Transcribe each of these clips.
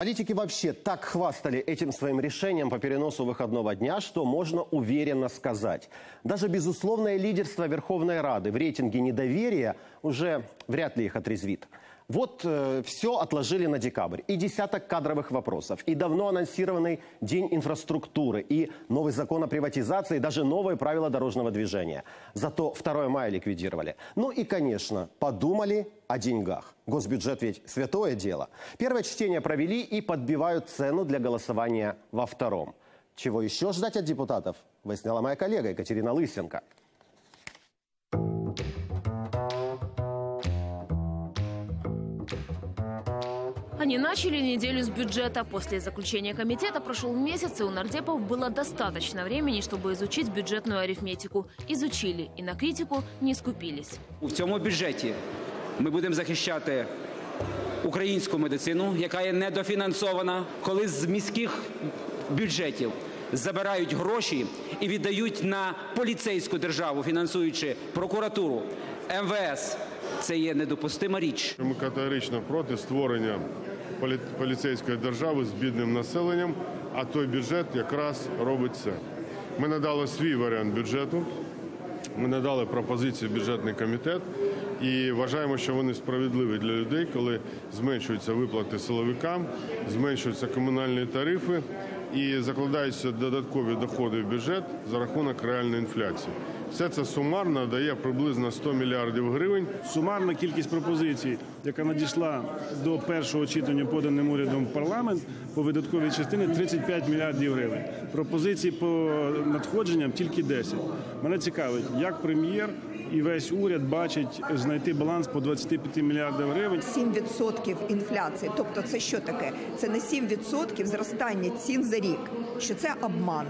Политики вообще так хвастали этим своим решением по переносу выходного дня, что можно уверенно сказать. Даже безусловное лидерство Верховной Рады в рейтинге недоверия уже вряд ли их отрезвит. Вот все отложили на декабрь. И десяток кадровых вопросов, и давно анонсированный День инфраструктуры, и новый закон о приватизации, и даже новые правила дорожного движения. Зато 2 мая ликвидировали. Ну и, конечно, подумали о деньгах. Госбюджет ведь святое дело. Первое чтение провели и подбивают цену для голосования во втором. Чего еще ждать от депутатов, выясняла моя коллега Екатерина Лысенко. Они начали неделю с бюджета. После заключения комитета прошел месяц, и у нардепов было достаточно времени, чтобы изучить бюджетную арифметику. Изучили і на критику не скупились. У цьому бюджеті ми будемо захищати українську медицину, яка є недофінансована, коли з міських бюджетів забирають гроші і віддають на поліцейську державу, фінансуючи прокуратуру, МВС. Це є недопустима річ. Ми категорично проти створення поліцейської держави з бідним населенням, а той бюджет якраз робить це. Ми надали свій варіант бюджету, ми надали пропозиції в бюджетний комітет і вважаємо, що вони справедливі для людей, коли зменшуються виплати силовикам, зменшуються комунальні тарифи і закладаються додаткові доходи в бюджет за рахунок реальної інфляції. Все це сумарно дає приблизно 100 мільярдів гривень. Сумарна кількість пропозицій, яка надійшла до першого читання поданим урядом в парламент по видатковій частині 35 мільярдів гривень. Пропозицій по надходженням тільки 10. Мене цікавить, як прем'єр і весь уряд бачить знайти баланс по 25 мільярдам гривень. 7% інфляції. Тобто, це що таке? Це не 7% зростання цін за рік. Що це обман.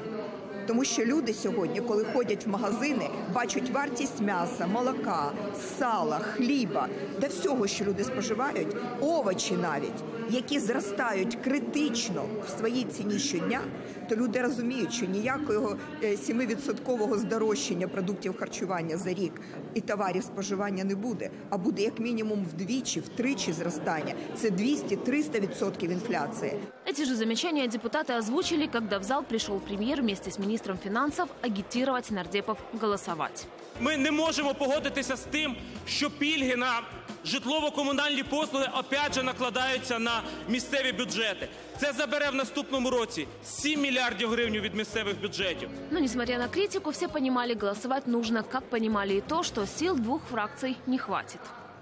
Тому що люди сьогодні, коли ходять в магазини, бачать вартість м'яса, молока, сала, хліба, та всього, що люди споживають, овочі навіть, які зростають критично в своїй ціні щодня, то люди розуміють, що ніякого е, 7% здорожчання продуктів харчування за рік і товарів споживання не буде, а буде як мінімум вдвічі, втричі зростання. Це 200-300% інфляції. Эти же замечания депутаты озвучили, когда в зал пришел премьер вместе с министром финансов агитировать нардепов голосовать. Ми не можемо погодитися з тим, що пільги на житлово-комунальні послуги опять же накладаються на місцеві бюджети. Це забере в наступному році 7 мільярдів гривень від місцевих бюджетів. Но, несмотря на критику, все понимали, голосовать нужно, как понимали и то, что сил двух фракций не хватит.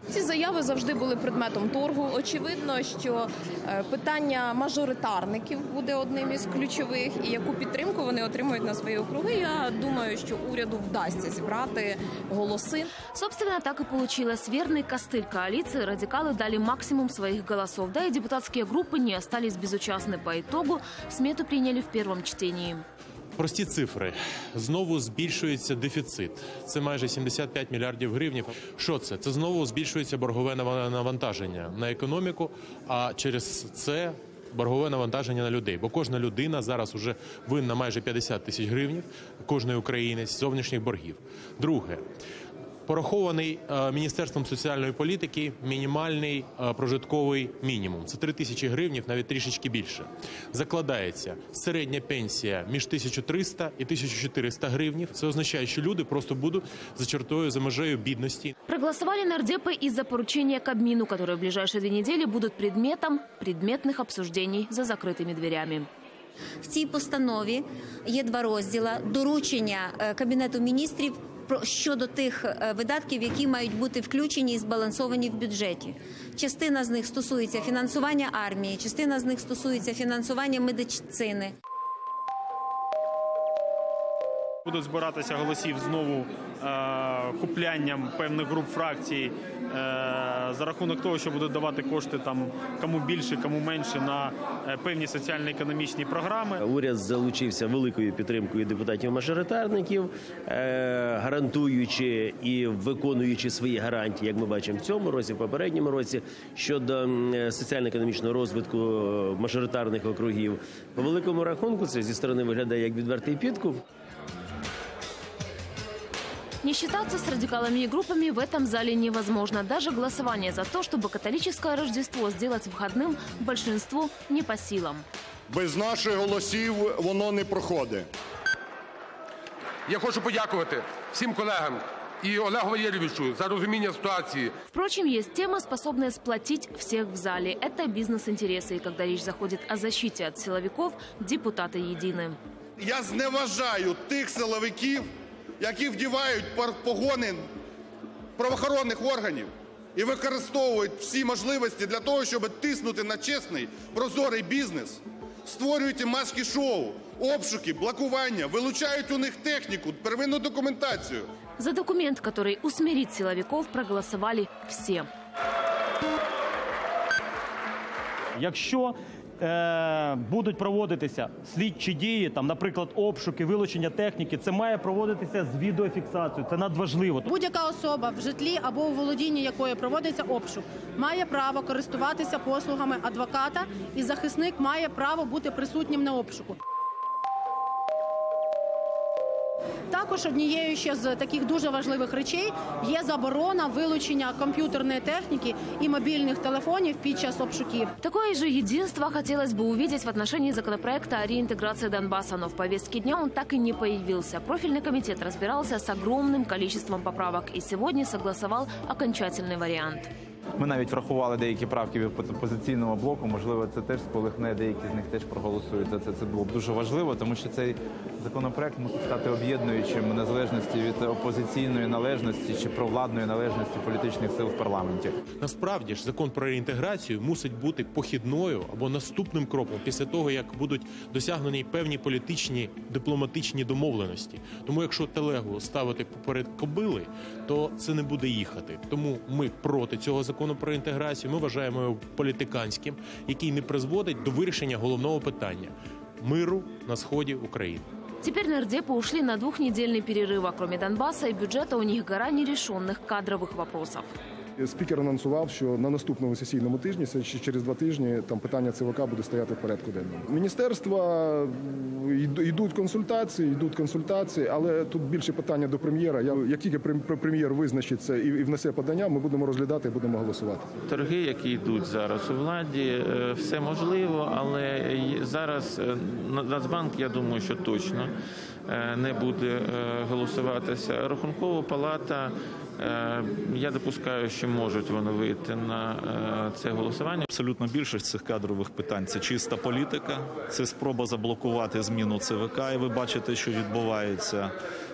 Ці заяви завжди були предметом торгу. Очевидно, що е, питання мажоритарників буде одним із ключових, і яку підтримку вони отримують на свої округи. Я думаю, що уряду вдасться зібрати голоси. Собственно, так и получилось. Верный костыль коалиции радикалы дали максимум своих голосов. Да и депутатские группы не остались безучастны по итогу. Смету приняли в первом чтении. Прості цифри. Знову збільшується дефіцит. Це майже 75 мільярдів гривнів. Що це? Це знову збільшується боргове навантаження на економіку, а через це боргове навантаження на людей. Бо кожна людина зараз уже винна майже 50 тисяч гривень, кожний українець зовнішніх боргів. Друге Порахований е, Міністерством соціальної політики мінімальний е, прожитковий мінімум. Це 3 тисячі гривень, навіть трішечки більше. Закладається середня пенсія між 1300 і 1400 гривень. Це означає, що люди просто будуть за чертою за межею бідності. Проголосовали нардепы из-за поручения Кабмину, которые в ближайшие две недели будут предметом предметных обсуждений за закрытыми дверями. В цій постанові є два розділи: доручення е, кабінету міністрів про щодо тих е, видатків, які мають бути включені і збалансовані в бюджеті. Частина з них стосується фінансування армії, частина з них стосується фінансування медицини. Будуть збиратися голосів знову е, куплянням певних груп фракцій е, за рахунок того, що будуть давати кошти там кому більше, кому менше на е, певні соціально-економічні програми. Уряд залучився великою підтримкою депутатів-мажоритарників, гарантуючи і виконуючи свої гарантії, як ми бачимо в цьому році, в попередньому році, щодо соціально-економічного розвитку мажоритарних округів. По великому рахунку це зі сторони виглядає як відвертий підкуп. Не считаться с радикалами и группами в этом зале невозможно. Даже голосование за то, чтобы католическое Рождество сделать выходным, большинству не по силам. Без наших голосів воно не проходить. Я хочу подякувати всім колегам і Олегу Валерійовичу за розуміння ситуації. Впрочем, есть темы, способные сплотить всех в зале. Это бизнес-интересы. И когда речь заходит о защите от силовиков, депутаты едины. Я зневажаю тих силовиків, Які вдівають погони правоохоронних органів і використовують всі можливості для того, щоб тиснути на чесний прозорий бізнес, створюють маски шоу, обшуки, блокування, вилучають у них техніку, первинну документацію. За документ, который усмирит силовиков, проголосовали все. Якщо е, будуть проводитися слідчі дії, там, наприклад, обшуки, вилучення техніки, це має проводитися з відеофіксацією. Це надважливо. Будь-яка особа в житлі або у володінні якої проводиться обшук, має право користуватися послугами адвоката, і захисник має право бути присутнім на обшуку. Також однією ще з таких дуже важливих речей є заборона вилучення комп'ютерної техніки і мобільних телефонів під час обшуків. Такое же единство хотелось бы увидеть в отношении законопроекта о реинтеграции Донбасса, но в повестке дня он так и не появился. Профильный комитет разбирался с огромным количеством поправок и сегодня согласовал окончательный вариант. Ми навіть врахували деякі правки від опозиційного блоку. Можливо, це теж сколихне, деякі з них теж проголосують за це. Це було б дуже важливо, тому що цей законопроект мусить стати об'єднуючим незалежності від опозиційної належності чи провладної належності політичних сил в парламенті. Насправді ж закон про реінтеграцію мусить бути похідною або наступним кроком після того, як будуть досягнені певні політичні дипломатичні домовленості. Тому, якщо телегу ставити поперед кобили, то це не буде їхати. Тому ми проти цього закону про інтеграцію. Ми вважаємо його політиканським, який не призводить до вирішення головного питання миру на сході України. Теперь нардепы ушли на двухнедельный перерыв, а кроме Донбасса и бюджета у них гора нерешенных кадровых вопросов. Спікер анонсував, що на наступному сесійному тижні, це через два тижні, там питання ЦВК буде стояти в порядку денному. Міністерства йдуть консультації, йдуть консультації, але тут більше питання до прем'єра. Як тільки прем'єр визначиться і внесе подання, ми будемо розглядати і будемо голосувати. Торги, які йдуть зараз у владі, е, все можливо, але зараз е, Нацбанк, я думаю, що точно е, не буде голосуватися. Рахункова палата. е, Я допускаю, що можуть вони вийти на е, це голосування. Абсолютно більшість цих кадрових питань це чиста політика, це спроба заблокувати зміну ЦВК. І ви бачите, що відбувається.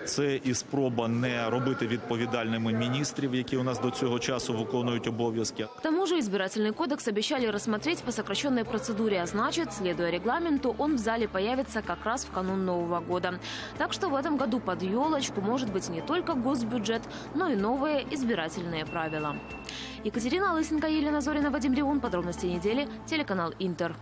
Це і спроба не робити відповідальними міністрів, які у нас до цього часу виконують обов'язки. К тому же избирательный кодекс обещали рассмотреть по сокращенной процедуре, а значит, следуя регламенту, он в зале появится как раз в канун Нового года. Так что в этом году под елочку может быть не только госбюджет, но и новые избирательные правила. Екатерина Лысенко, Елена Зорина, Вадим Реун. Подробности недели. Телеканал Интер.